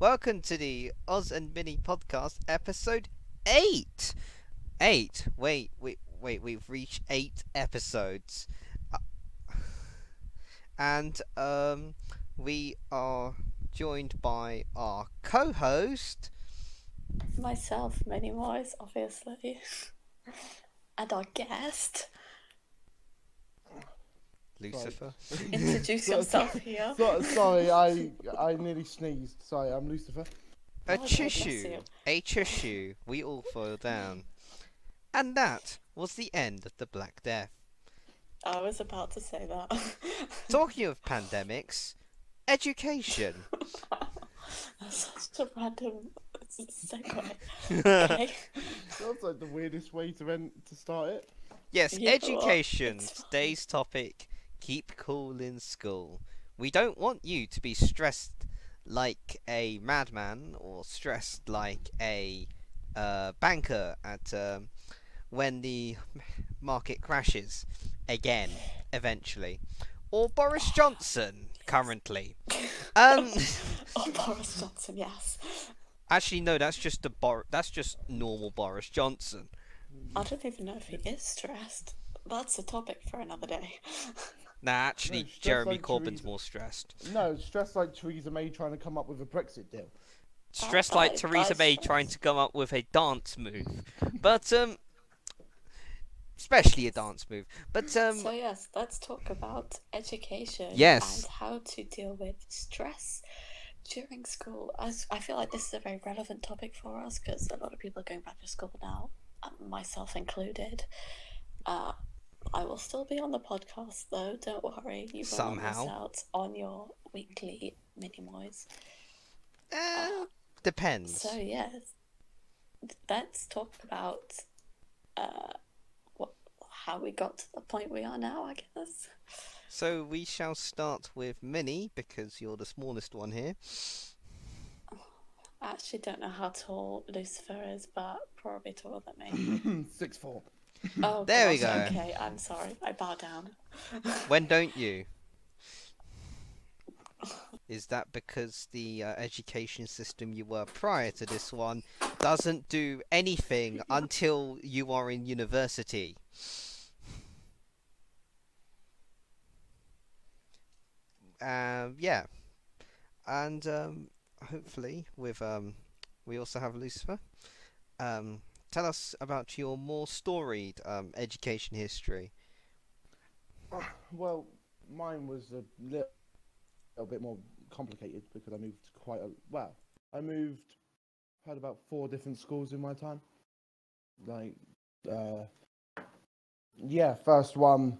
Welcome to the Aus and Mini podcast, episode eight. Eight. Wait, wait, wait. We've reached eight episodes, Uh, and um, we are joined by our co-host. Myself, Mini Moise, obviously. and our guest. Lucifer. Introduce So- yourself here. So, sorry, I I nearly sneezed. Sorry, I'm Lucifer. A Oh, God tissue. A tissue. We all fall down. And that was the end of the Black Death. I was about to say that. Talking of pandemics, education. That's such a random segue. Okay. That's like the weirdest way to end to start it. Yes, Yeah, education. Today's topic keep cool in school. We don't want you to be stressed like a madman or stressed like a uh, banker at um, when the market crashes again eventually. Or Boris Johnson currently. Um oh, Boris Johnson, yes. actually no, that's just the Bor- that's just normal Boris Johnson. I don't even know if he is stressed. That's a topic for another day. Nah, actually it's just Jeremy like Corbyn's Theresa. more stressed. No, stressed like Theresa May trying to come up with a Brexit deal. stressed like I Theresa May stress. trying to come up with a dance move, but um, especially a dance move. But um, so yes, let's talk about education Yes. and how to deal with stress during school. As I feel like this is a very relevant topic for us because a lot of people are going back to school now, um, myself included. Uh, I will still be on the podcast though. Don't worry, you will not miss out on your weekly Mini Moise. eh, depends. So yes, let's talk about uh, what how we got to the point we are now. I guess. So we shall start with Mini because you're the smallest one here. I actually don't know how tall Lucifer is, but probably taller than me. Six four. Oh, There we go. Okay, I'm sorry. I bow down. When don't you? Is that because the uh, education system you were prior to this one doesn't do anything until you are in university? Um, yeah, and um, hopefully with um, we also have Lucifer. Um, tell us about your more storied um, education history. Well, mine was a little, little bit more complicated because I moved quite a well. I moved, had about four different schools in my time. Like, uh, yeah, first one,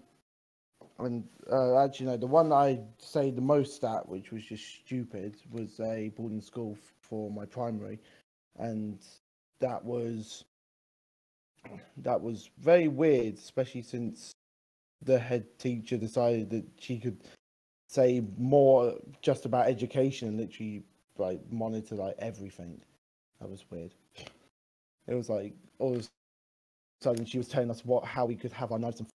and uh, actually no, the one I say the most at, which was just stupid, was a boarding school for my primary, and that was that was very weird, especially since the head teacher decided that she could say more just about education and literally like monitor like everything. That was weird. It was like all of a sudden she was telling us what how we could have our knives and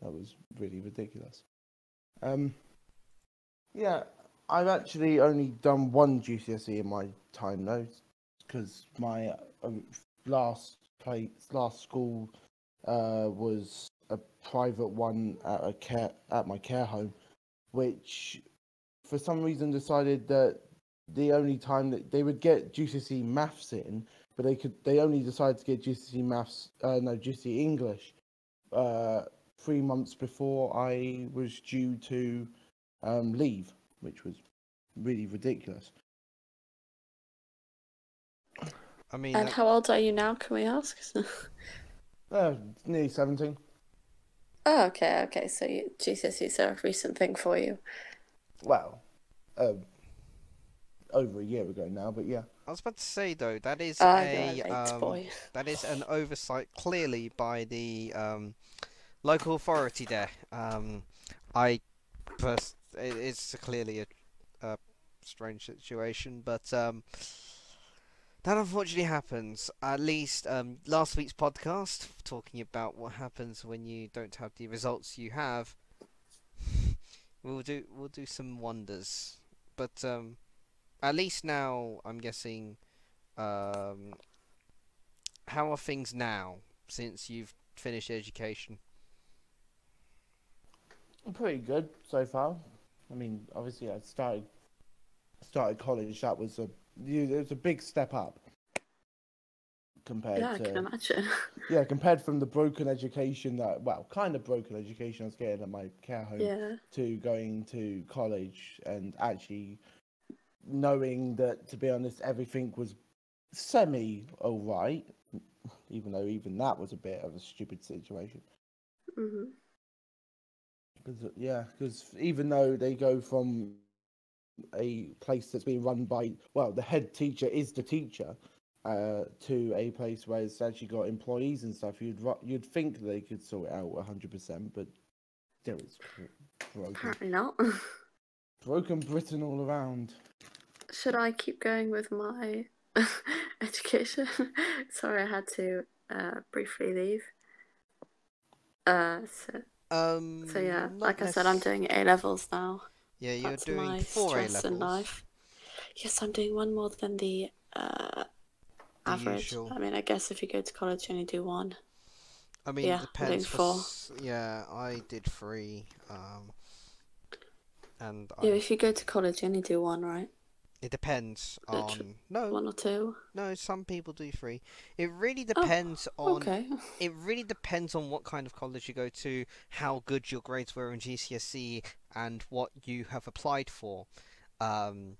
that was really ridiculous. Um yeah, I've actually only done one GCSE in my time though, because my um, last place, last school uh, was a private one at a care at my care home, which for some reason decided that the only time that they would get GCSE maths in, but they could they only decided to get GCSE maths uh, no GCSE English uh, three months before I was due to um, leave, which was really ridiculous. I mean, And that- how old are you now? Can we ask? Uh, nearly seventeen. oh, okay, okay. So you, GCSEs are a recent thing for you. Well, uh, over a year ago now, but yeah. I was about to say though that is Ah, a you're a late um, boy. that is an oversight clearly by the um, local authority there. Um, I pers- it's clearly a, a strange situation, but um, that unfortunately happens. At least um, last week's podcast talking about what happens when you don't have the results you have. We'll do we'll do some wonders, but um, at least now, I'm guessing. Um, how are things now since you've finished education? Pretty good so far. I mean, obviously, I started started college. That was a you, it was a big step up compared Yeah, I to can imagine. yeah compared from the broken education that well kind of broken education I was getting at my care home yeah. to going to college and actually knowing that to be honest everything was semi alright even though even that was a bit of a stupid situation hmm Because yeah, because even though they go from a place that's being run by well, the head teacher is the teacher, uh, to a place where it's actually got employees and stuff, you'd you'd think they could sort it out hundred percent, but still it's broken, Apparently not. broken Britain all around. Should I keep going with my education? Sorry, I had to uh, briefly leave. Uh, so, Um. so yeah, like I said, I'm doing A levels now. Yeah, you're That's doing my four A stress in levels. life. Yes, I'm doing one more than the uh, The average. usual. I mean, I guess if you go to college, you only do one. I mean, Yeah, it I'm doing depends. for. Yeah, I did three. Um, and Yeah, I, if you go to college, you only do one, right? It depends on. No, One or two. no. Some people do three. It really Oh, depends on. Okay. It really depends on what kind of college you go to, how good your grades were in GCSE, and what you have applied for. Um,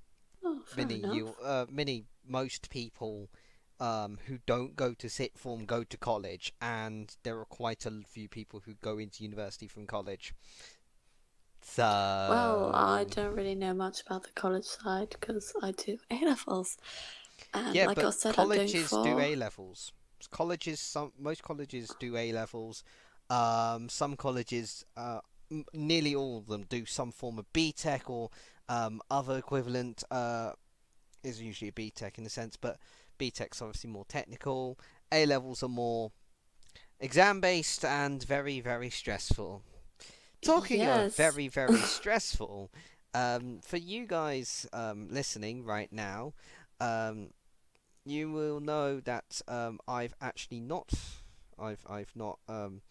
Oh, many enough. you, uh, many most people um, who don't go to sixth form go to college, and there are quite a few people who go into university from college. So Well, I don't really know much about the college side because I do A levels. And yeah, like but I'm doing colleges do A levels. Colleges, some most colleges do A levels. Um, some colleges, uh, m- nearly all of them do some form of BTEC or um, other equivalent. Uh, is usually a BTEC in a sense, but BTEC's obviously more technical. A levels are more exam based and very very stressful. Talking of very very stressful, um, for you guys um, listening right now, um, you will know that um, I've actually not, I've I've not um,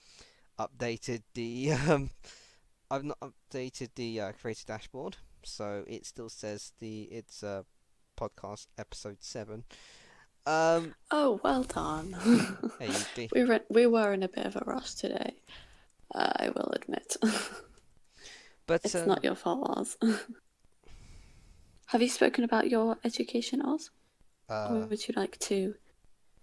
updated the um, I've not updated the uh, creator dashboard, so it still says the it's uh, podcast episode seven. Um, Oh, well done. hey, we were we were in a bit of a rush today. Uh, I will admit. but it's uh, not your fault, Aus. Have you spoken about your education, Aus? or uh, would you like to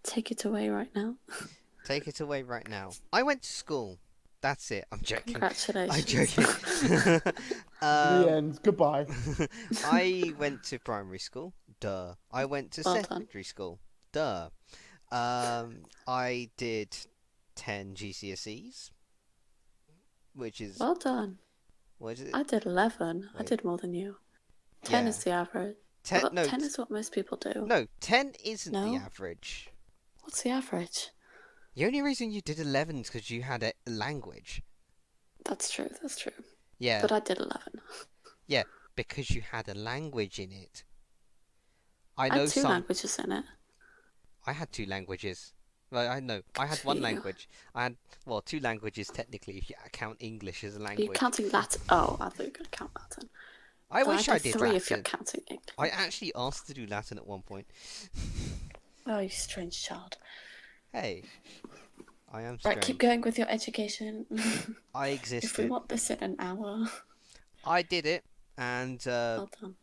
take it away right now? take it away right now. I went to school. That's it. I'm joking. Congratulations. I'm joking. the um, end. Goodbye. I went to primary school. Duh. I went to Well done. secondary school. Duh. Um, I did ten GCSEs, which is Well done. what is it? I did 11. I did more than you. 10 Yeah. is the average. ten. Well, no, 10 is what most people do. no, ten isn't No? the average. What's the average? The only reason you did eleven is because you had a language. That's true, that's true. Yeah, But I did 11. yeah, because you had a language in it. I I know had two some. languages in it. I had two languages. Well, I know. I had one language. I had well, two languages technically if you count English as a Are you language. counting Latin? Oh, I thought you were going to count Latin. I wish I had did three if you're counting English. I actually asked to do Latin at one point. Oh, you strange child. Hey, I am Right, keep going with your education. I exist. if we want this in an hour, I did it and uh, well done.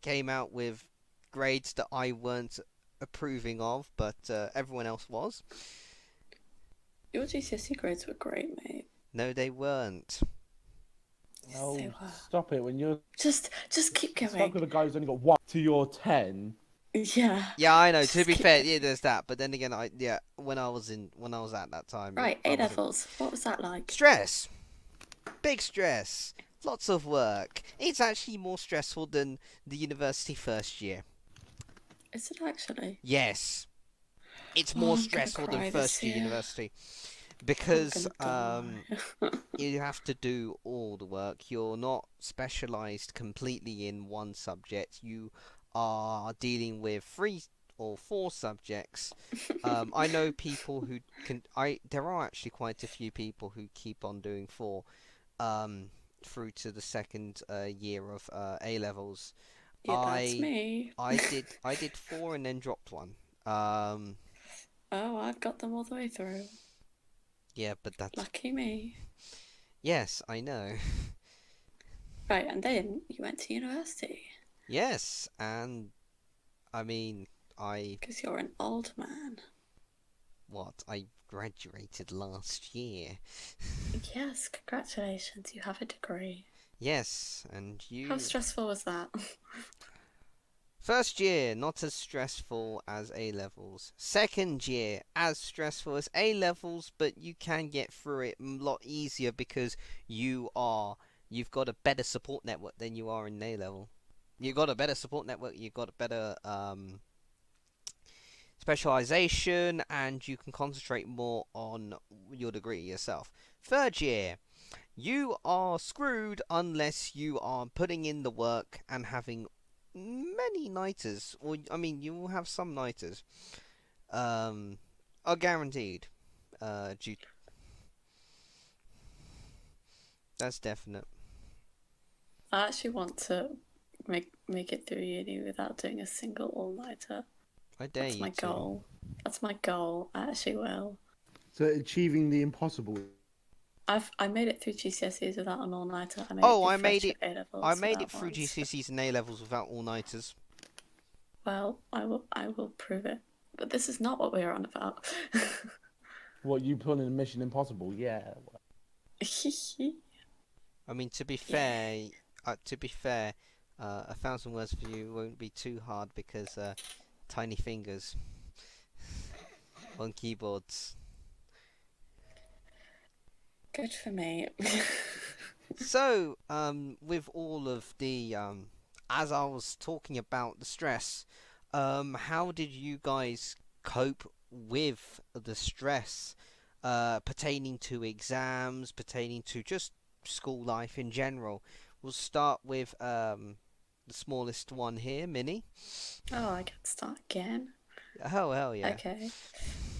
came out with grades that I weren't approving of, but uh, everyone else was. Your GCSE grades were great, mate. No, they weren't. No, they were. stop it. When you're Just, just keep stuck going. with a guy who's only got one to your ten. Yeah. Yeah, I know. To be fair, going. yeah, there's that. But then again, I yeah, when I was in when I was at that time, Right, I A wasn't- levels. What was that like? Stress. Big stress. Lots of work. It's actually more stressful than the university first year. Is it actually? Yes. It's Oh, more I'm stressful than first year year. university. Because um you have to do all the work. You're not specialized completely in one subject. You are dealing with three or four subjects. Um, I know people who can. I there are actually quite a few people who keep on doing four, um, through to the second uh, year of uh, A levels. Yeah, that's I- me. I did I did four and then dropped one. Um, Oh, I've got them all the way through. yeah, but that's Lucky me. yes, I know. Right, and then you went to university Yes, and I mean, I because you're an old man. what? I graduated last year. Yes, congratulations, you have a degree. Yes, and you How stressful was that? First year, not as stressful as A levels. Second year, as stressful as A levels, but you can get through it a lot easier because you are you've got a better support network than you are in A level. You've got a better support network. You've got a better um, specialization, and you can concentrate more on your degree yourself. Third year, you are screwed unless you are putting in the work and having many nighters, or I mean, you will have some nighters, um, are guaranteed. Uh, due. That's definite. I actually want to make make it through uni without doing a single all nighter. I dare That's you my to. goal. That's my goal. I actually will. So achieving the impossible. I've I made it through GCSEs without an all nighter. I made Oh, it I through made first I made it through ones. GCSEs and A levels without all nighters. Well, I will I will prove it. But this is not what we're on about. What you put in Mission Impossible? Yeah. I mean, to be fair, uh, to be fair, uh, a thousand words for you won't be too hard because uh, tiny fingers on keyboards. Good for me. So, um, with all of the, um, as I was talking about the stress, um, how did you guys cope with the stress uh, pertaining to exams, pertaining to just school life in general? We'll start with um, the smallest one here, Mini. oh, I can start again. Oh, hell yeah. Okay.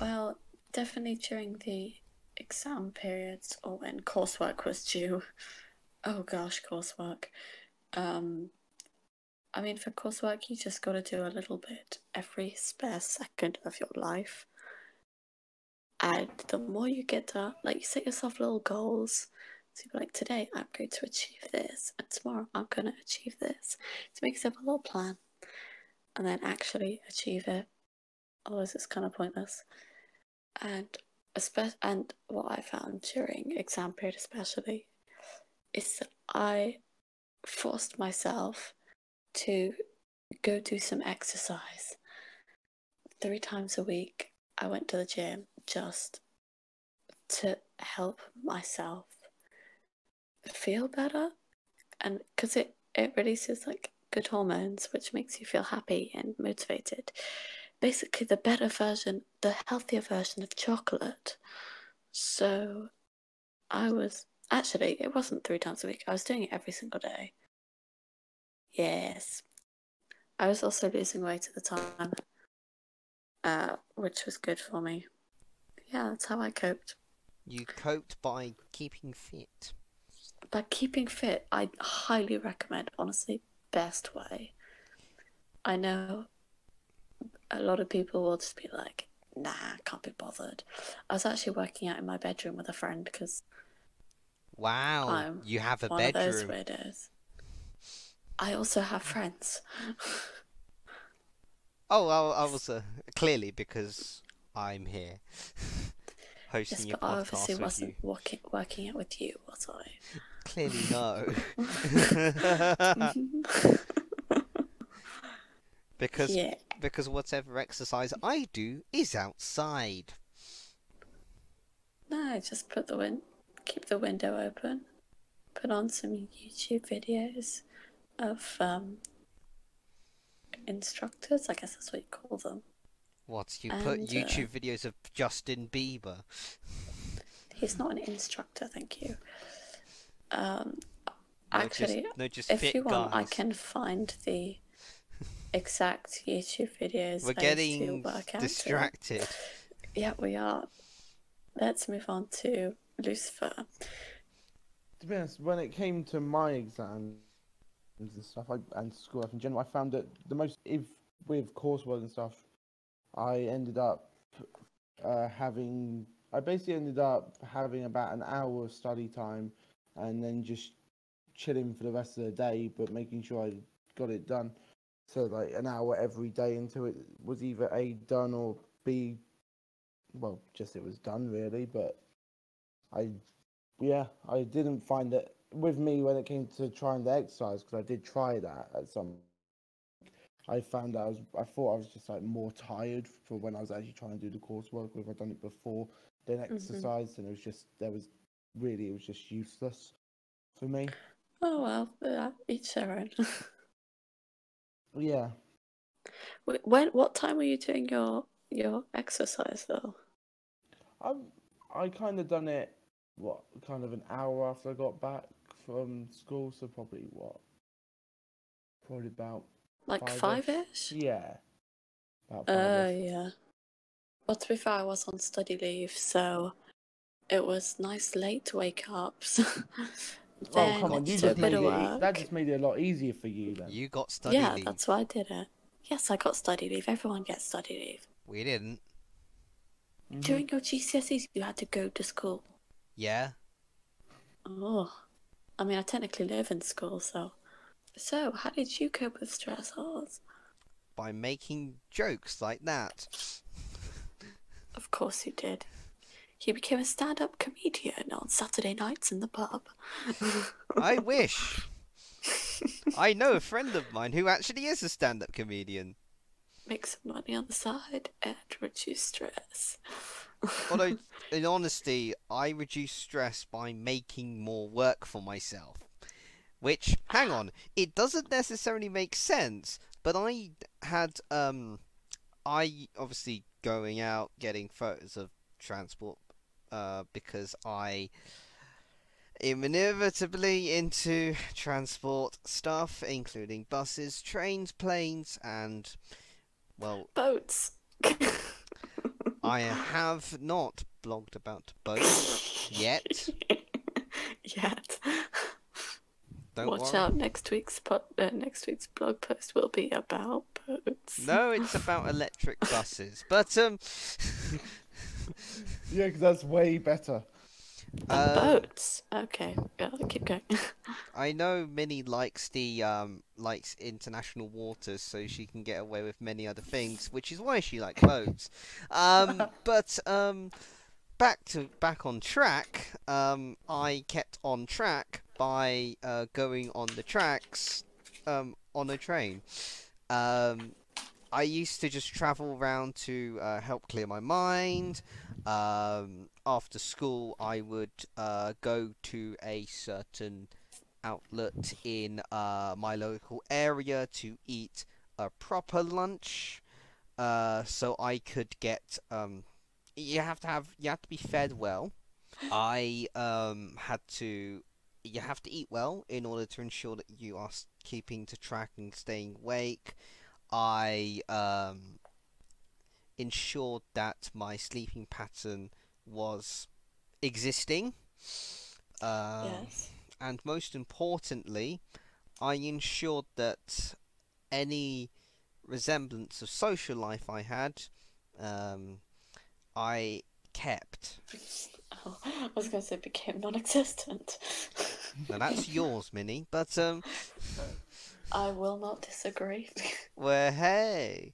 Well, definitely during the exam periods or when coursework was due. Oh gosh, coursework. Um, I mean, for coursework, you just got to do a little bit every spare second of your life. And the more you get to, like, you set yourself little goals. So you're like, today I'm going to achieve this, and tomorrow I'm going to achieve this. To make yourself a little plan, and then actually achieve it otherwise it's kind of pointless. And espe- and what I found during exam period especially is that I forced myself to go do some exercise. Three times a week I went to the gym just to help myself feel better and because it, it releases like good hormones which makes you feel happy and motivated basically the better version, the healthier version of chocolate. So I was actually, it wasn't three times a week, I was doing it every single day. Yes. I was also losing weight at the time, uh, which was good for me. Yeah, that's how I coped. You coped by keeping fit. By keeping fit, I highly recommend, honestly, best way. I know a lot of people will just be like, nah, can't be bothered. I was actually working out in my bedroom with a friend because Wow, I'm you have a one of those bedroom. weirdos. I also have friends. Oh, I, I was uh, clearly because I'm here hosting yes, your but I obviously podcast with wasn't you. working, working out with you, was I? Clearly, no. Because yeah. Because whatever exercise I do is outside. No, just put the win- keep the window open. Put on some YouTube videos of um, instructors. I guess that's what you call them. What you put And, uh, YouTube videos of Justin Bieber? He's not an instructor, thank you. Um, No, actually, just, no, just if you want, I can find the exact YouTube videos. We're I used to getting work distracted. Yeah, we are. Let's move on to Lucifer. To be honest, when it came to my exams and stuff, I, and school life in general, I found that the most, if with coursework and stuff, I ended up uh, having, I basically ended up having about an hour of study time, and then just chilling for the rest of the day, but making sure I got it done. So like an hour every day until it was either a done or b, well, just it was done really. But I yeah, I didn't find it with me when it came to trying the exercise because I did try that at some. I found that I was I thought I was just like more tired for when I was actually trying to do the coursework. If I'd done it before then mm-hmm. exercise, and it was just there was really it was just useless for me. Oh well, yeah, each their own. Yeah, when? What time were you doing your your exercise though? I I kind of done it what kind of an hour after I got back from school, so probably what probably about Like Five-ish. five-ish? yeah about Uh, yeah. Well, to be fair, I was on study leave, so it was nice late to wake up. So Oh come on, you just made it. of That just made it a lot easier for you then. You got study yeah, leave. Yeah, that's why I did it. Yes, I got study leave. Everyone gets study leave. We didn't. Mhm. During your GCSEs, you had to go to school. Yeah. Oh, I mean, I technically live in school, so. So, how did you cope with stressors? By making jokes like that. Of course you did. You became a stand-up comedian on Saturday nights in the pub. I wish. I know a friend of mine who actually is a stand-up comedian. Make some money on the side and reduce stress. Although, in honesty, I reduce stress by making more work for myself. Which, hang on, it doesn't necessarily make sense, but I had, um, I obviously going out getting photos of transport, uh, because I am inevitably into transport stuff, including buses, trains, planes, and, well, Boats. I have not blogged about boats yet. Yet. Don't Watch worry. out! Next week's po- uh, next week's blog post will be about boats. No, it's about electric buses. But um, Yeah, because that's way better. Uh, boats. Okay, yeah, keep going. I know Mini likes the um likes international waters, so she can get away with many other things, which is why she likes boats. Um, but um, back to back on track. Um, I kept on track by uh, going on the tracks um on a train. Um, I used to just travel around to uh, help clear my mind. Um, after school, I would uh, go to a certain outlet in uh, my local area to eat a proper lunch. Uh, so I could get um, you have to have you have to be fed well. I um had to you have to eat well in order to ensure that you are keeping to track and staying awake. I um ensured that my sleeping pattern was existing. Um, yes. and most importantly, I ensured that any resemblance of social life I had, um, I kept. Oh, I was going to say became non-existent. Now that's yours, Mini. But um, I will not disagree. well, hey.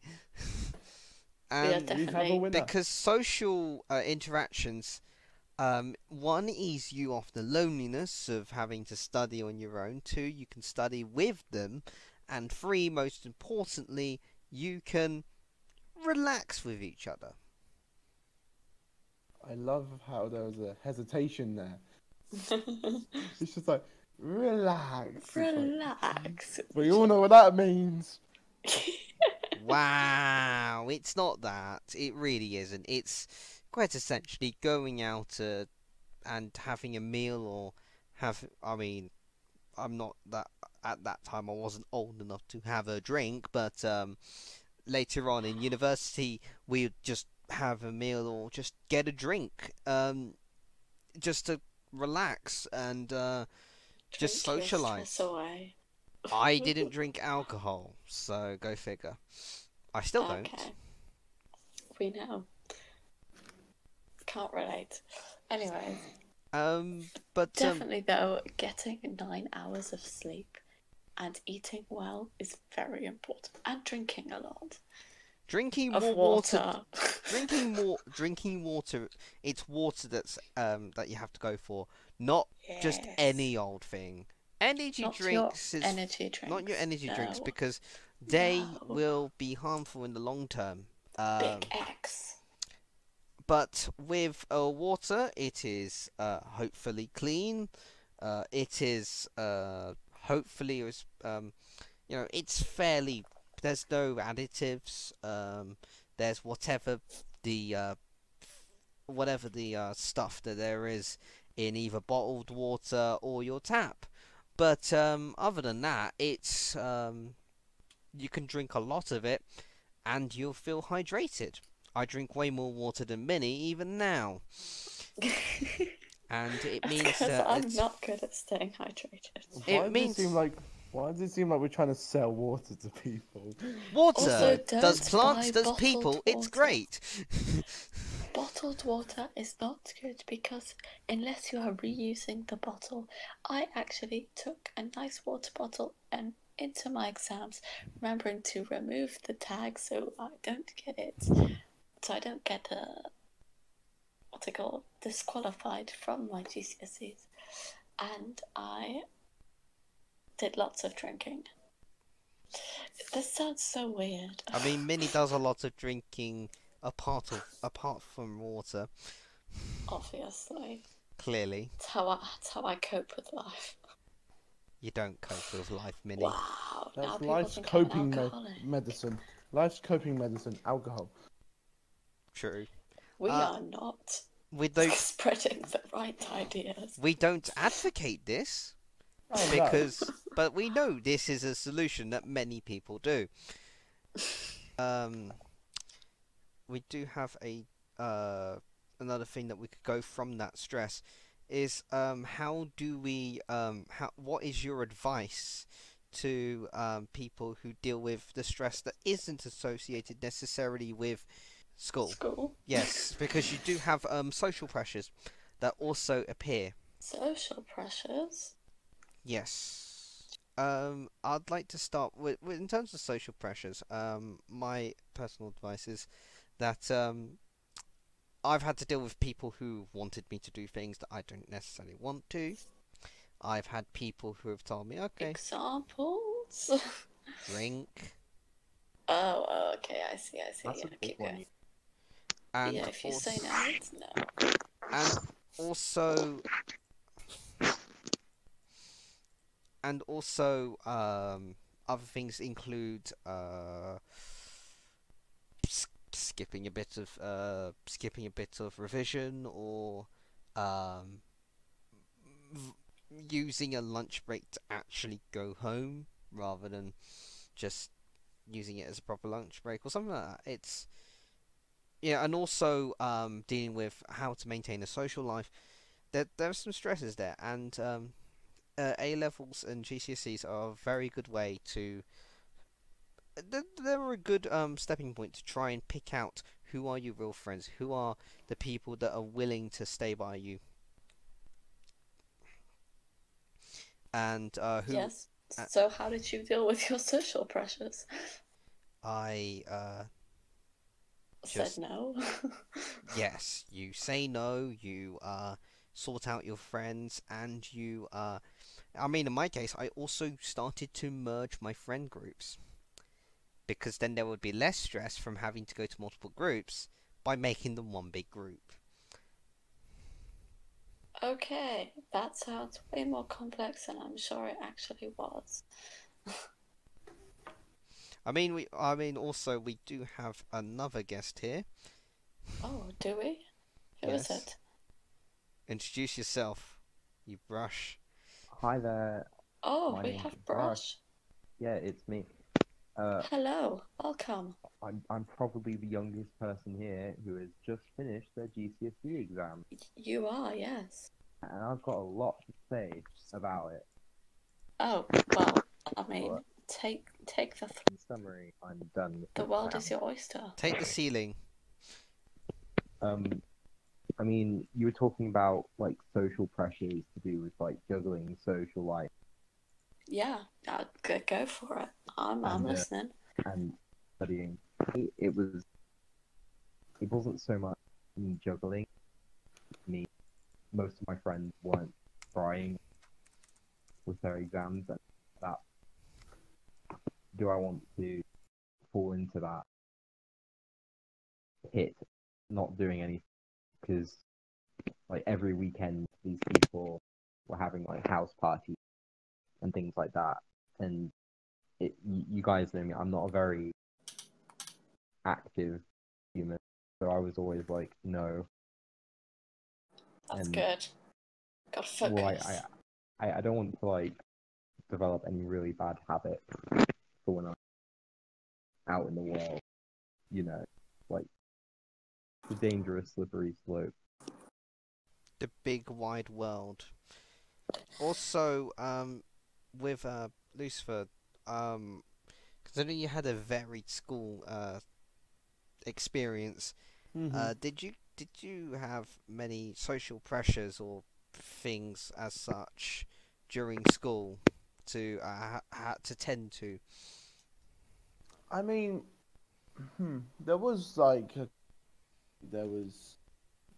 Yeah, And You have a definitely. winner. because social uh, interactions um, one ease you off the loneliness of having to study on your own two you can study with them and three most importantly you can relax with each other I love how there was a hesitation there. It's just like relax. It's like, Relax. we all know what that means. wow it's not that it really isn't it's quite essentially going out uh, and having a meal or have i mean I'm not that at that time I wasn't old enough to have a drink, but um, later on in university we would just have a meal or just get a drink, um, just to relax and uh, just socialise. away. I didn't drink alcohol, so go figure. I still don't. Okay. We know. Can't relate. Anyway, Um, but um, definitely though, getting nine hours of sleep and eating well is very important, and drinking a lot drinking more water. water drinking more drinking water it's water that's um that you have to go for not just any old thing energy Not your drinks is energy drinks. not your energy drinks because they No. will be harmful in the long term um, Big X. but with uh, water it is uh, hopefully clean uh, it is uh, hopefully was, um, you know it's fairly there's no additives um, there's whatever the uh, whatever the uh, stuff that there is in either bottled water or your tap but um, other than that it's um, you can drink a lot of it and you'll feel hydrated I drink way more water than Mini even now, and it means Because that I'm it's- not good at staying hydrated. It Why does means- it seem like why does it seem like we're trying to sell water to people? water Also, does plants, buy does bottled people. It's great. Bottled water is not good because unless you are reusing the bottle, I actually took a nice water bottle and into my exams, remembering to remove the tag so I don't get it, so I don't get uh, what's disqualified from my GCSEs, and I did lots of drinking. This sounds so weird. I mean, Mini does a lot of drinking apart of apart from water. obviously, Clearly, it's how I, it's how I cope with life. you don't cope with life, Mini. Wow, That's people life's think coping me- medicine. Life's coping medicine, alcohol. True. We Uh, are not We don't. spreading the right ideas. We don't advocate this Oh, no. because, but we know this is a solution that many people do. Um, we do have a uh another thing that we could go from that stress is um how do we um how what is your advice to um people who deal with the stress that isn't associated necessarily with school? School, Yes, because you do have um social pressures that also appear. social pressures. Yes. Um, I'd like to start with, with in terms of social pressures. Um, my personal advice is that um, I've had to deal with people who wanted me to do things that I don't necessarily want to. I've had people who have told me, okay, Examples? drink, oh, oh, okay, I see, I see. That's yeah, a keep one. going. and yeah, if you say no, it's no. and also and also um other things include uh s- skipping a bit of uh skipping a bit of revision or um v- using a lunch break to actually go home rather than just using it as a proper lunch break or something like that it's yeah, and also um, dealing with how to maintain a social life. There, there are some stresses there, and um, uh, A levels and GCSEs are a very good way to. They're, they're a good um, stepping point to try and pick out who are your real friends, who are the people that are willing to stay by you, and uh, who Yes. So, how did you deal with your social pressures? I uh, Said no. Yes, you say no, you uh, sort out your friends, and you. Uh, I mean, in my case, I also started to merge my friend groups. Because then there would be less stress from having to go to multiple groups by making them one big group. okay, that sounds way more complex than I'm sure it actually was. I mean, we. I mean, also we do have another guest here. Oh, do we? Who is Yes. it? Introduce yourself, you brush. Hi there. Oh, My we have Brush. Brush. Yeah, it's me. Uh, Hello, welcome. I'm I'm probably the youngest person here who has just finished their GCSE exam, You are, yes. and I've got a lot to say about it. Oh, well, I mean, What? take take the th- In summary, I'm done. The world exam. is your oyster. Take the ceiling. Um, I mean, you were talking about like social pressures to do with like juggling social life Yeah, uh, go, go for it. I'm I'm And, uh, listening. and studying. It, was. It wasn't so much me juggling. Me, most of my friends weren't trying with their exams, and that. Do I want to fall into that pit, not doing anything? Because, like every weekend, these people were having like house parties and things like that, and it, you, you guys know me. I'm not a very active human, so I was always like, no. That's and- good. Got to focus. Well, I, I, I, I don't want to like develop any really bad habits for when I'm out in the world. You know, like the dangerous slippery slope. The big wide world. Also, um, with uh, Lucifer, um, considering you had a varied school uh, experience, Mm-hmm. uh, did you did you have many social pressures or things as such during school to uh, to tend to? I mean, hmm, there was like a, there was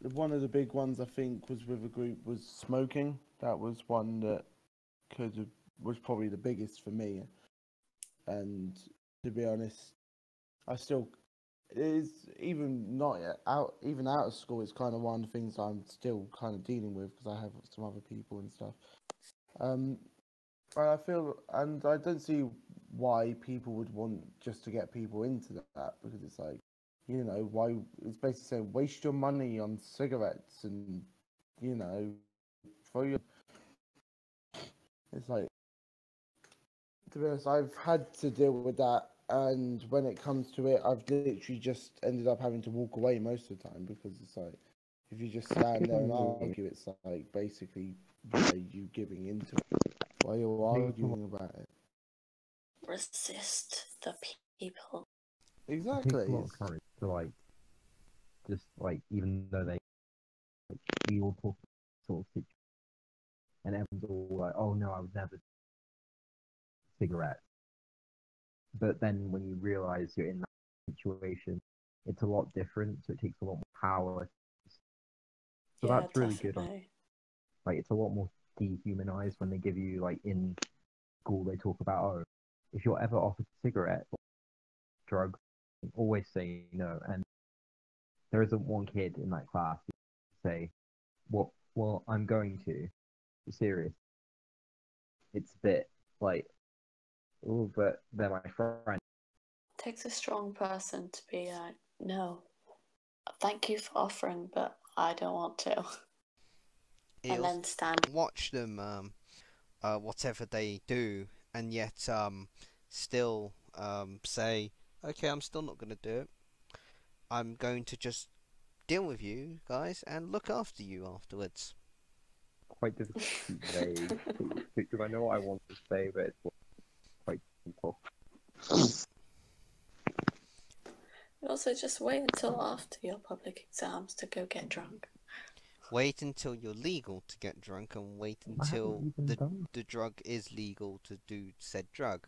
one of the big ones I think was with a group was smoking. That was one that could have was probably the biggest for me. And to be honest, I still is even not out even out of school. It's kind of one of the things I'm still kind of dealing with because I have some other people and stuff. Um, I feel, and I don't see why people would want just to get people into that because it's like, you know, why it's basically saying waste your money on cigarettes and, you know, throw your. It's like, to be honest, I've had to deal with that, and when it comes to it, I've literally just ended up having to walk away most of the time because it's like, if you just stand there and argue, it's like basically why are you giving into it? Why are you arguing about it? Resist the pe- people. It Exactly. takes a lot courage to like, just like even though they, like, we all talk sort of situation, and everyone's all like, "Oh no, I would never cigarette." But then when you realize you're in that situation, it's a lot different. So it takes a lot more power. So yeah, that's really good. On, like it's a lot more dehumanized when they give you like in school they talk about oh if you're ever offered a cigarette or drugs always say no and there isn't one kid in that class who say well well i'm going to Be serious it's a bit like oh but they're my friend takes a strong person to be like, no, thank you for offering, but I don't want to. And It'll then stand. watch them um, uh, whatever they do, and yet um, still um, say, okay, I'm still not going to do it. I'm going to just deal with you guys and look after you afterwards. quite difficult to say because i know what i want to say but it's quite simple Also, just wait until after your public exams to go get drunk. Wait until you're legal to get drunk, and wait until the done the drug is legal to do said drug.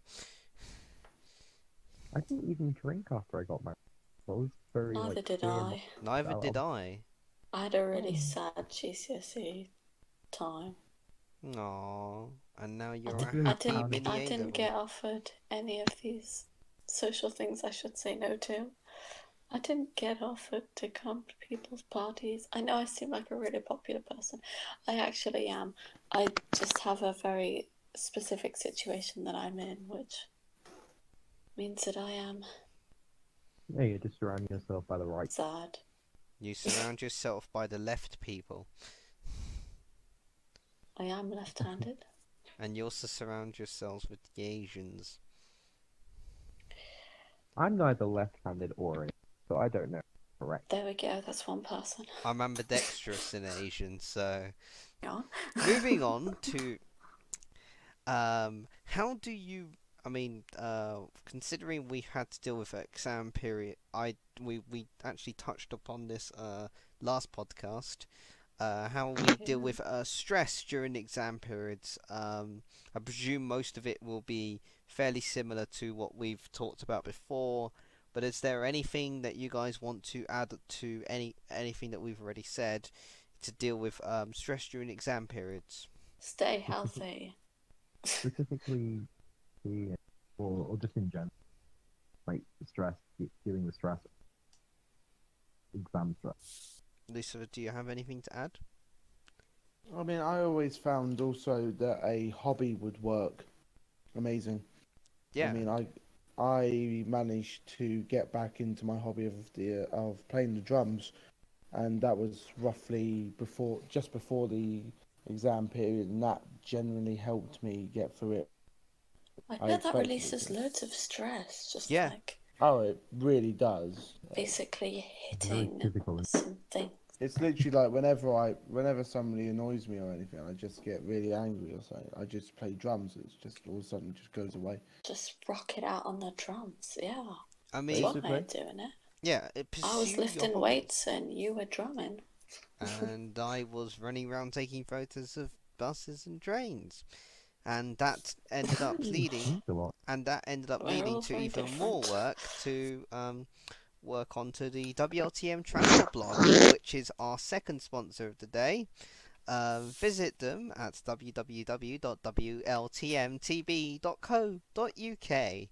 I didn't even drink after I got my. I was very Neither like. did I. Neither did I. I had a really Oh. sad GCSE time. Aww. And now you're di- a didn't- I happy didn't. mini didn't get offered any of these social things I should say no to. I didn't get offered to come to people's parties. I know I seem like a really popular person. I actually am. I just have a very specific situation that I'm in, which means that I am Yeah, you just surround yourself by the right. sad. You surround yourself by the left people. I am left-handed. And you also surround yourselves with the Asians. I'm neither left-handed or right, so I don't know. Correct. There we go. That's one person. I'm ambidextrous in Asian, so Yeah. moving on to um, how do you? I mean, uh, considering we had to deal with exam period, I we we actually touched upon this uh last podcast. Uh, how we deal with uh, stress during exam periods. Um, I presume most of it will be fairly similar to what we've talked about before. But is there anything that you guys want to add to any anything that we've already said to deal with um, stress during exam periods? Stay healthy. Specifically, the or, or just in general, like stress, de- dealing with stress, exam stress. Lisa, do you have anything to add? I mean, I always found also that a hobby would work amazing. Yeah. I mean, I I managed to get back into my hobby of the of playing the drums, and that was roughly before just before the exam period, and that generally helped me get through it. I I bet that expect- releases loads of stress. Just Yeah. like Oh, it really does. basically hitting something. It's literally like whenever I, whenever somebody annoys me or anything, I just get really angry or something. I just play drums. It's just all of a sudden just goes away. Just rock it out on the drums. Yeah. I That's mean, one way Basically. of doing it. yeah, it I was lifting weights and you were drumming. and I was running around taking photos of buses and trains, and that ended up leading, Means a lot. and that ended up We're leading to very even more work to um, work onto the WLTM Transport blog, which is our second sponsor of the day. Uh, visit them at www.wltmtb.co.uk.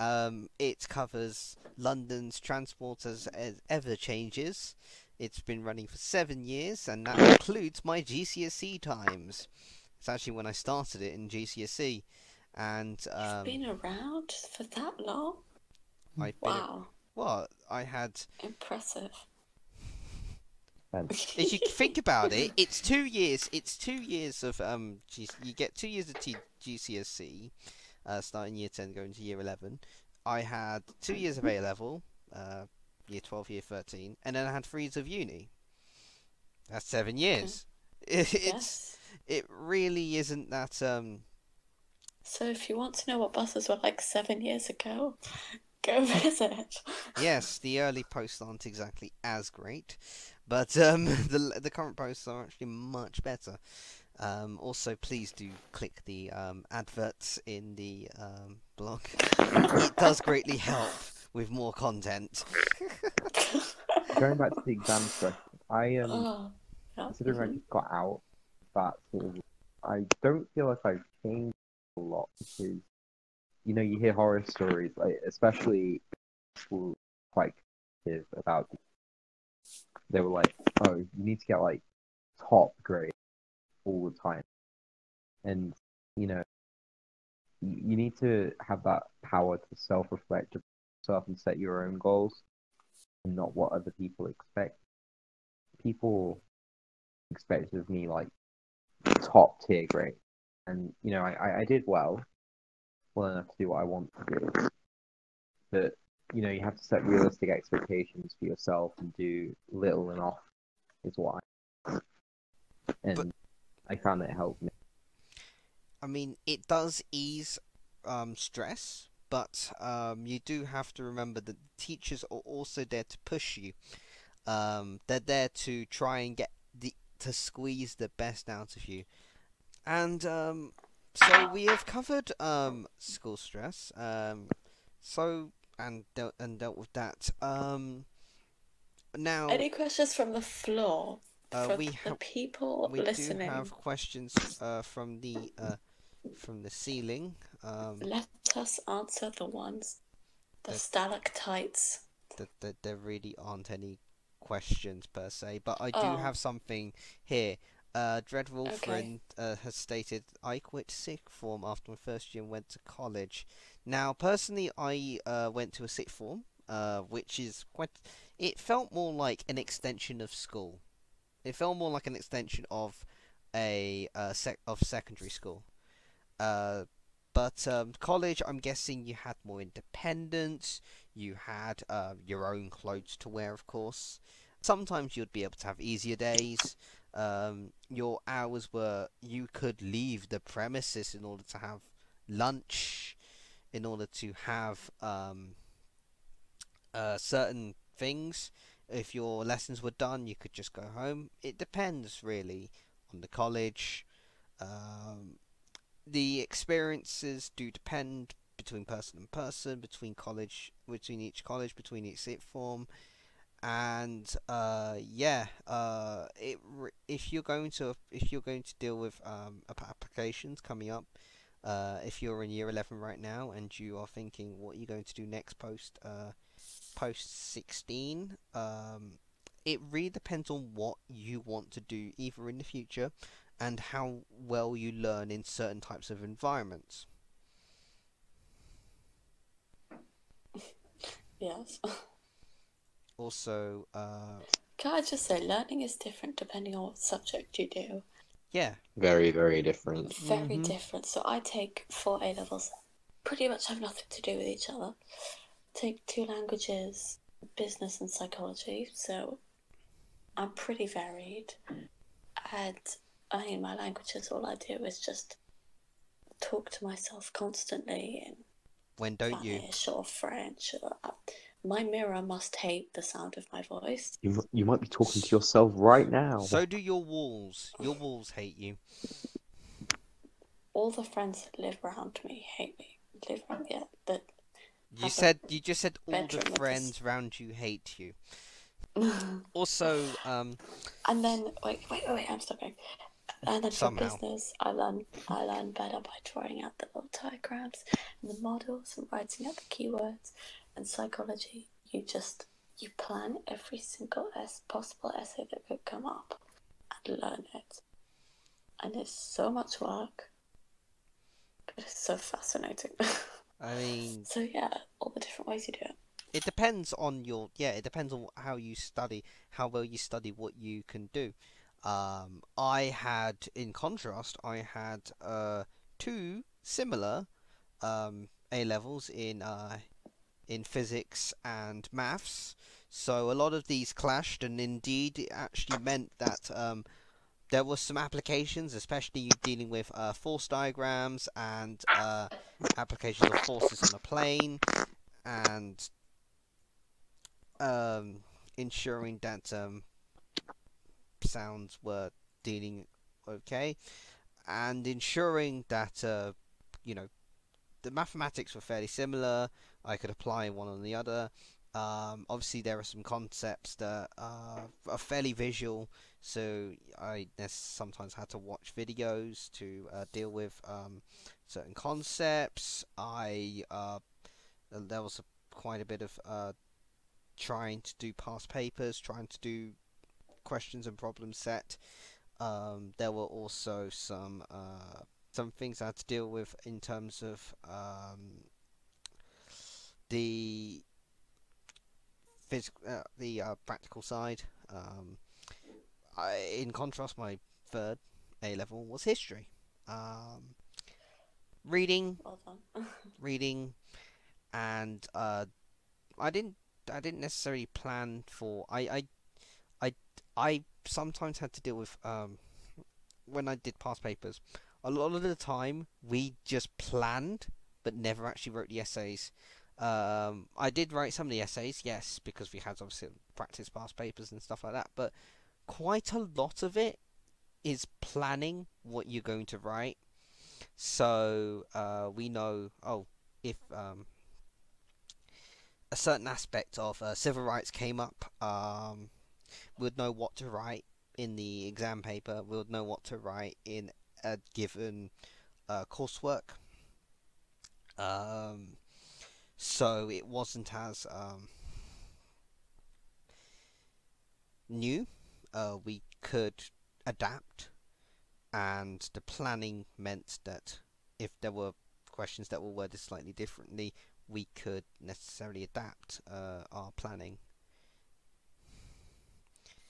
Um, it covers London's transport as, as ever changes. It's been running for seven years, and that includes my GCSE times. It's actually when I started it in GCSE, and You've um, been around for that long? I've Wow. What I had. Impressive. And If you think about it, it's two years. It's two years of um. G- you get two years of T- GCSE, uh, starting year ten, going to year eleven. I had two years of A level, uh, year twelve, year thirteen, and then I had three years of uni. That's seven years. It, it's yes. it really isn't that um. So if you want to know what buses were like seven years ago, go visit. Yes, the early posts aren't exactly as great, but um, the the current posts are actually much better. Um, also, please do click the um, adverts in the um, blog. it does greatly help with more content. going back to the exam stress, I um, oh, yeah. considering I mhm. just got out, that sort of, I don't feel like I've changed a lot because, you know, you hear horror stories, like especially positive about. They were like, "Oh, you need to get like top grade all the time," and you know, you, need to have that power to self-reflect yourself and set your own goals, and not what other people expect. People expected of me like top tier grade. And you know, I, I did well, well enough to do what I want to do. But you know, you have to set realistic expectations for yourself and do little enough is what I and But- I found that it helped me. I mean, it does ease um, stress, but um, you do have to remember that teachers are also there to push you. Um, they're there to try and get the to squeeze the best out of you. And um, so we have covered um, school stress. Um, so and dealt and dealt with that. Um, now Any questions from the floor? Uh, we the have- people we do listening, have questions uh, from the uh, from the ceiling. Um, let us answer the ones, the That- stalactites. that, that there really aren't any questions per se, but I do Oh. have something here. Uh, Dread Okay. Uh, has stated, I quit sixth form after my first year and went to college. Now, personally, I uh, went to a sixth form, uh, which is quite. It felt more like an extension of school. It felt more like an extension of a uh, sec- of secondary school. Uh, but um, college, I'm guessing you had more independence. You had uh, your own clothes to wear, of course. Sometimes you'd be able to have easier days. Um, your hours were you could leave the premises in order to have lunch, in order to have um, uh, certain things. If your lessons were done, you could just go home. It depends really on the college. Um, the experiences do depend between person and person, between college, between each college, between each sixth form, and uh, yeah, uh, it if you're going to if you're going to deal with um, applications coming up, uh, if you're in year eleven right now and you are thinking what are you going to do next post uh, post sixteen, um, it really depends on what you want to do either in the future and how well you learn in certain types of environments. Yes. Also, uh, can I just say, learning is different depending on what subject you do. Yeah. Very, very different. Very Mhm. different. So I take four A levels, pretty much have nothing to do with each other. Take two languages, business and psychology. So I'm pretty varied. And I mean, my languages, all I do is just talk to myself constantly in When don't you? Spanish or French. Or, uh, my mirror must hate the sound of my voice. You, you might be talking to yourself right now. So do your walls. Your walls hate you. All the friends that live around me hate me. Live around, yeah, that You said you just said all the with friends round you hate you. Also, um, and then wait, wait, wait, I'm stopping. And then for business, I learn I learn better by drawing out the little diagrams and the models and writing out the keywords. And psychology, you just you plan every single es- possible essay that could come up and learn it. And it's so much work, but it's so fascinating. I mean, so yeah, all the different ways you do it. it depends on your yeah. It depends on how you study, how well you study, what you can do. Um, I had, in contrast, I had uh two similar um A levels in uh in physics and maths. So a lot of these clashed, and indeed it actually meant that um, there were some applications, especially dealing with uh, force diagrams and uh, applications of forces on a plane, and um, ensuring that um, sounds were dealing okay, and ensuring that uh, you know the mathematics were fairly similar. I could apply one on the other. Um, obviously, there are some concepts that are, fairly visual, so I sometimes had to watch videos to uh, deal with um, certain concepts. I uh, there was a, quite a bit of uh, trying to do past papers, trying to do questions and problem set. Um, there were also some uh, some things I had to deal with in terms of um, the physical, uh, the uh, practical side. Um, I, in contrast, my third A level was history. Um, reading, Well reading, and uh, I didn't. I didn't necessarily plan for. I, I, I, I sometimes had to deal with um, when I did past papers. A lot of the time, we just planned, but never actually wrote the essays. Um, I did write some of the essays, yes, because we had obviously practice past papers and stuff like that. But quite a lot of it is planning what you're going to write. So uh, we know, oh, if um, a certain aspect of uh, civil rights came up, um, we'd know what to write in the exam paper. we'd know what to write in a given uh, coursework. Um, so it wasn't as um, new. Uh, we could adapt, and the planning meant that if there were questions that were worded slightly differently, we could necessarily adapt uh, our planning.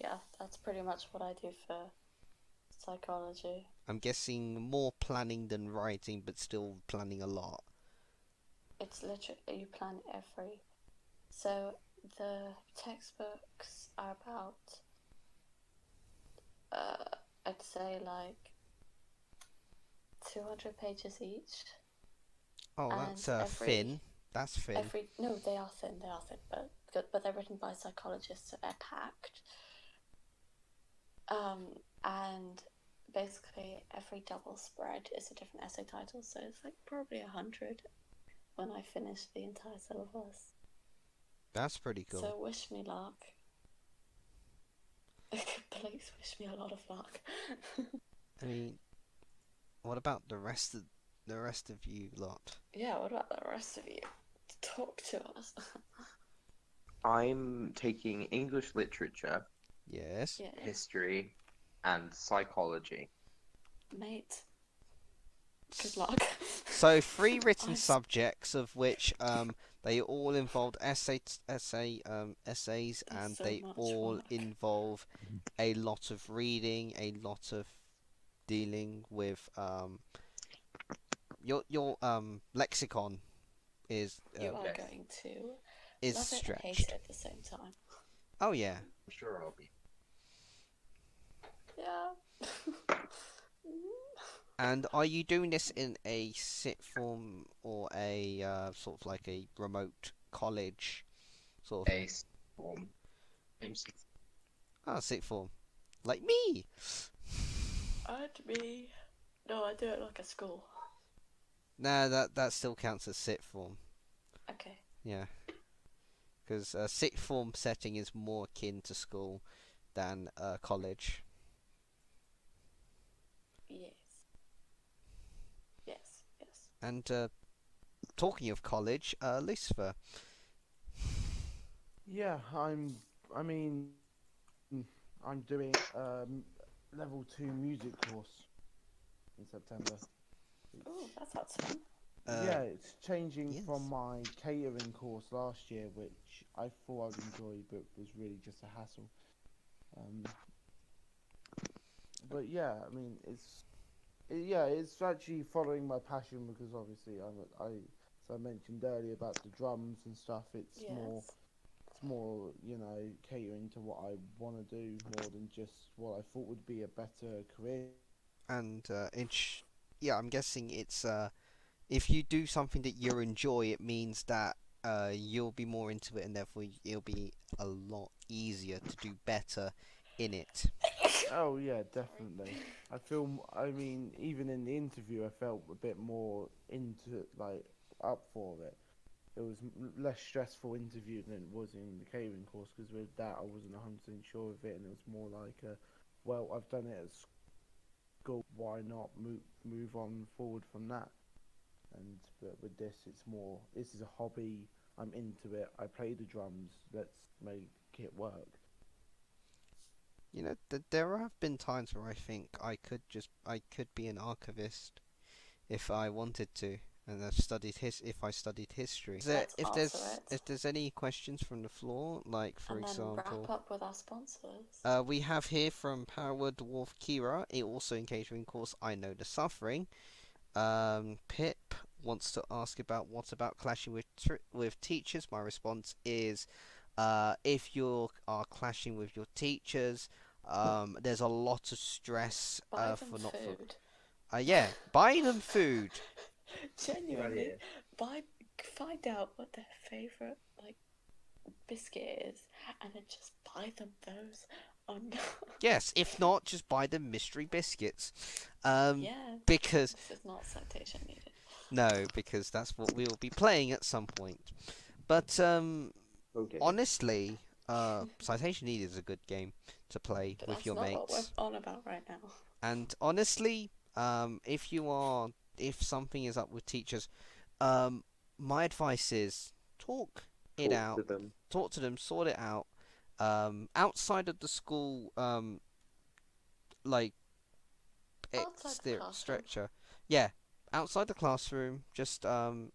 Yeah, that's pretty much what I do for psychology. I'm guessing more planning than writing, but still planning a lot. It's literally you plan every. So the textbooks are about. Uh, I'd say like. Two hundred pages each. Oh, And that's uh, every- thin. That's thin. Every no, they are thin. They are thin, but but- but they're written by psychologists, so they're packed. Um, and basically every double spread is a different essay title, so it's like probably a hundred when I finish the entire syllabus. That's pretty cool. So wish me luck. Please wish me a lot of luck. I mean, what about the rest of the rest of you lot? yeah, what about the rest of you? Talk to us. I'm taking English literature, Yes. yeah, history, and psychology. mate. Good luck. So three written I s- subjects, of which um they all involved essay essay um essays, There's and so they all work. involve a lot of reading, a lot of dealing with um your your um lexicon is You uh, are yes. going to is love it and hate stretched. it at the same time. Oh yeah. I'm sure I'll be. Yeah. And are you doing this in a sixth form or a uh, sort of like a remote college sort of A sixth form. I'm ah sixth form, like me? I'd be. No, I do it like a school. Nah, that that still counts as sixth form. Okay. Yeah, because a sixth form setting is more akin to school than uh, college. Yes. Yes. Yes. And uh, talking of college, uh, Lucifer, Yeah, I'm. I mean, I'm doing um level two music course in September. Oh, that sounds fun. uh, yeah, it's changing yes. from my catering course last year, which I thought I'd enjoy, but was really just a hassle. Um, but yeah, I mean, it's it, yeah, it's actually following my passion because obviously I'm a, I, as I mentioned earlier about the drums and stuff. It's more it's more you know catering to what I want to do more than just what I thought would be a better career. and uh, it's yeah, I'm guessing it's uh, if you do something that you enjoy, it means that uh, you'll be more into it, and therefore it'll be a lot easier to do better in it. Oh yeah, definitely. I feel. I mean, even in the interview, I felt a bit more into like up for it. It was less stressful interview than it was in the catering course because with that I wasn't hundred percent sure of it, and it was more like a, well, I've done it at school. Why not move move on forward from that? And but with this, it's more. This is a hobby. I'm into it. I play the drums. Let's make it work. You know, th- there have been times where I think I could just I could be an archivist if I wanted to, and I've studied his if I studied history. There- if there's it. if there's any questions from the floor, like for and then example. wrap up with our sponsors. Uh, we have here from Powerwood Dwarf Kira, it also in catering course I Know the Suffering. Um, Pip wants to ask about what about clashing with tr- with teachers. My response is, uh, if you are clashing with your teachers, um, there's a lot of stress uh, them for not for food. uh, yeah, buy them food. Genuinely, buy find out what their favorite like biscuit is, and then just buy them those. On Yes, if not, just buy them mystery biscuits. Um, yeah, because this is not citation needed. no, because that's what we will be playing at some point. But um, Okay. honestly, uh, Citation Needed is a good game to play But with that's your not mates. what we're on about right now. And honestly, um, if you are, if something is up with teachers, um, my advice is talk it Talk out, to them. talk to them, sort it out. Um, outside of the school, um, like Outside the exterior classroom. structure, yeah, outside the classroom, just um,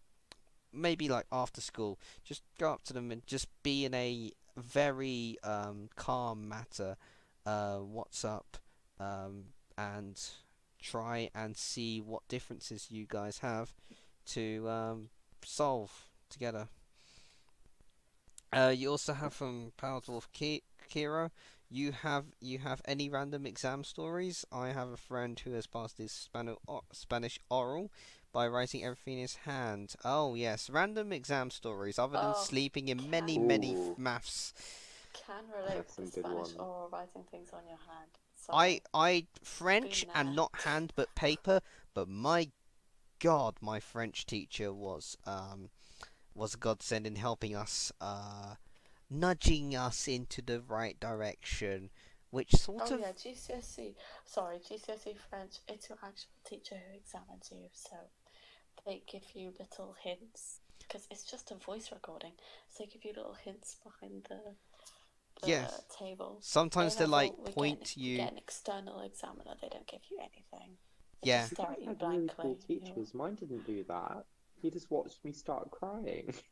maybe like after school, just go up to them and just be in a very um calm matter. Uh, what's up? Um, and try and see what differences you guys have to um, solve together. Uh, you also have from Powerdwarf Ki- Kiro. You have you have any random exam stories? I have a friend who has passed his Spano- Spanish oral by writing everything in his hand. Oh yes, random exam stories other than Oh, sleeping in many many Ooh. f- maths. Can relate That's to some good Spanish ones. oral writing things on your hand. I Sorry. I French Been and not hand but paper, but my God, my French teacher was um was a godsend in helping us uh nudging us into the right direction, which sort of Oh of yeah, GCSE. Sorry, GCSE French. It's your actual teacher who examines you, so they give you little hints because it's just a voice recording. So they give you little hints behind the, the Yeah. table. sometimes they like we point get, you. Get an external examiner. They don't give you anything. They Yeah. just stare at you had really blankly. cool you know. teachers. Mine didn't do that. He just watched me start crying.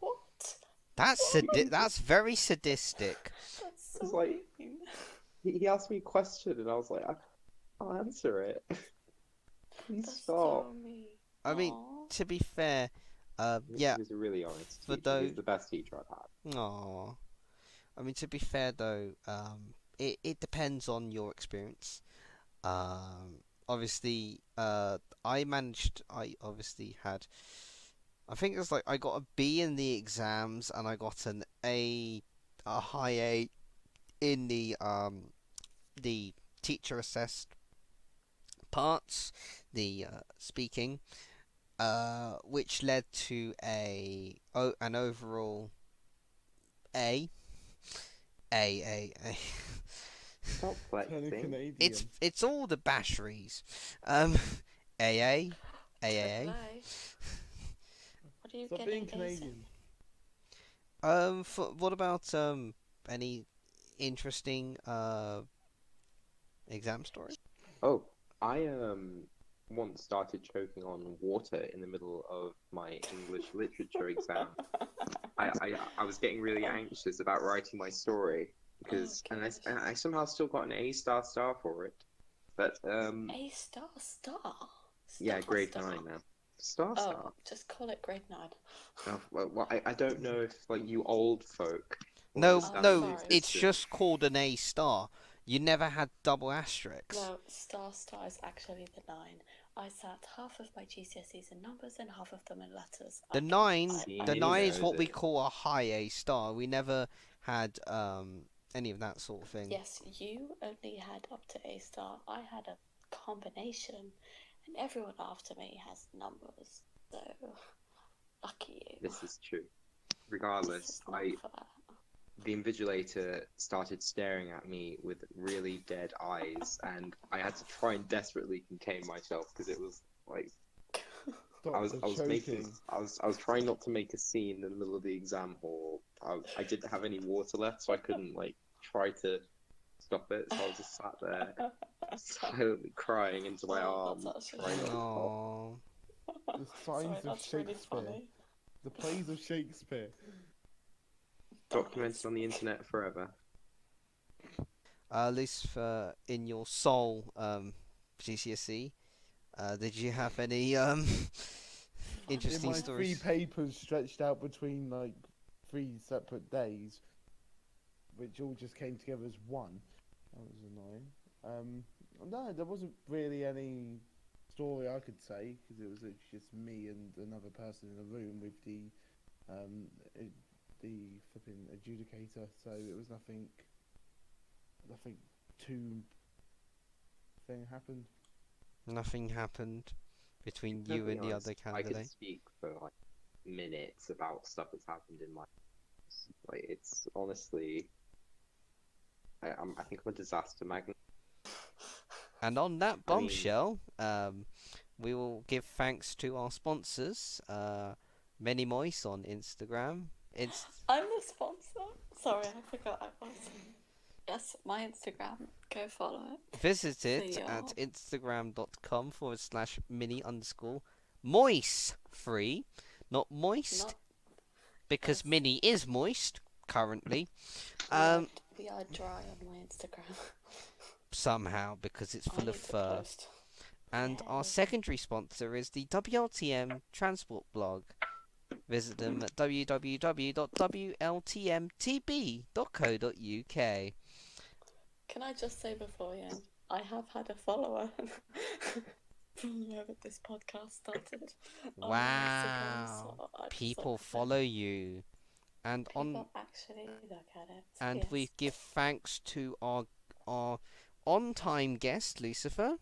What? That's sadi- that's very sadistic. That's so like- mean. He, he asked me a question, and I was like, I, I'll answer it. Please That's stop. so mean. I mean, Aw. To be fair, uh, yeah, He was a really honest For teacher. He's those- the best teacher I've had. Aw. I mean, to be fair though, um, it, it depends on your experience. Um, obviously, uh, I managed, I obviously had, I think it was like I got a B in the exams and I got an A, a high A in the, um, the teacher assessed parts, the uh, speaking, uh, which led to a, o- an overall A. A A A. Stop Turning flexing. Canadian. It's it's all the basheries. Um, AA, AAA. Play. What are you Stop getting? being Ace in? Canadian. Um, for, what about um any interesting uh exam stories? Oh, I um once started choking on water in the middle of my English literature exam. I, I I was getting really anxious about writing my story because and I, and I somehow still got an A star star for it. But um A star star. yeah, Star grade star. nine now. Star Oh, star. just call it grade nine. Oh, well, well, I, I don't know if like you old folk. No, no, it's just called an A star. You never had double asterisks. No, star star is actually the nine. I sat half of my GCSEs in numbers and half of them in letters. The I- nine, See, the nine is knows what we call a high A star. We never had um any of that sort of thing. Yes, you only had up to A star. I had a combination, and everyone after me has numbers. So lucky you. This is true. Regardless, is I fair. The invigilator started staring at me with really dead eyes, and I had to try and desperately contain myself because it was like Stop I was I was making. I was I was trying not to make a scene in the middle of the exam hall. I, I didn't have any water left, so I couldn't like try to stop it. So I was just sat there silently crying into my Oh, arm. actually trying not. Oh, The Sorry, signs of that's really Shakespeare. funny. The plays of Shakespeare. Documented on the internet forever. at least for in your soul, um, GCSE. Uh, did you have any um In interesting my stories? three papers stretched out between like three separate days, which all just came together as one. That was annoying. Um, no, there wasn't really any story I could say because it was just me and another person in a room with the um i- the flipping adjudicator. So it was nothing. Nothing too thing happened. Nothing happened between you be and the honest, other I could candidate. speak for like minutes about stuff that's happened in my like it's honestly I, I'm, I think I'm a disaster magnet. And on that I mean- bombshell, um, we will give thanks to our sponsors, uh, Mini Moise on Instagram. It's I'm the sponsor. Sorry, I forgot I was. Yes, my Instagram. Go follow it. visit it at instagram.com forward slash mini underscore moist free, not moist Not because yes. mini is moist currently. we are- Um, we are dry on my Instagram. somehow because it's full need of fur. And our secondary sponsor is the WLTM Transport blog. Visit them at www.wltmtb.co.uk. Can I just say before we end, I have had a follower from the moment this podcast started. Oh, wow. so People like to say follow you. And on People actually look at it. and yes. we give thanks to our our on-time guest Lucifer,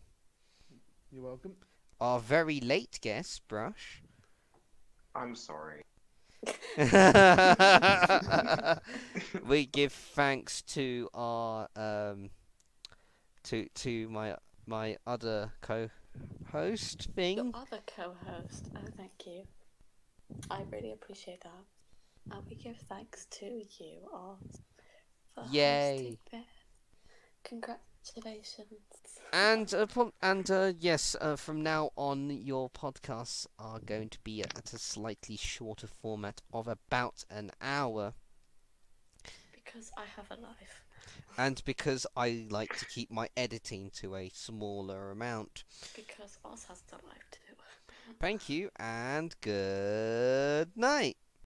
You're welcome. our very late guest Brush, I'm sorry. we give thanks to our um to to my my other co-host thing. Your thing. other co-host. Oh, thank you. I really appreciate that. And we give thanks to you all for Yay. hosting And upon, and uh, yes, uh, from now on, your podcasts are going to be at a slightly shorter format of about an hour. Because I have a life. And because I like to keep my editing to a smaller amount. Because Aus has a life too. Thank you and good night.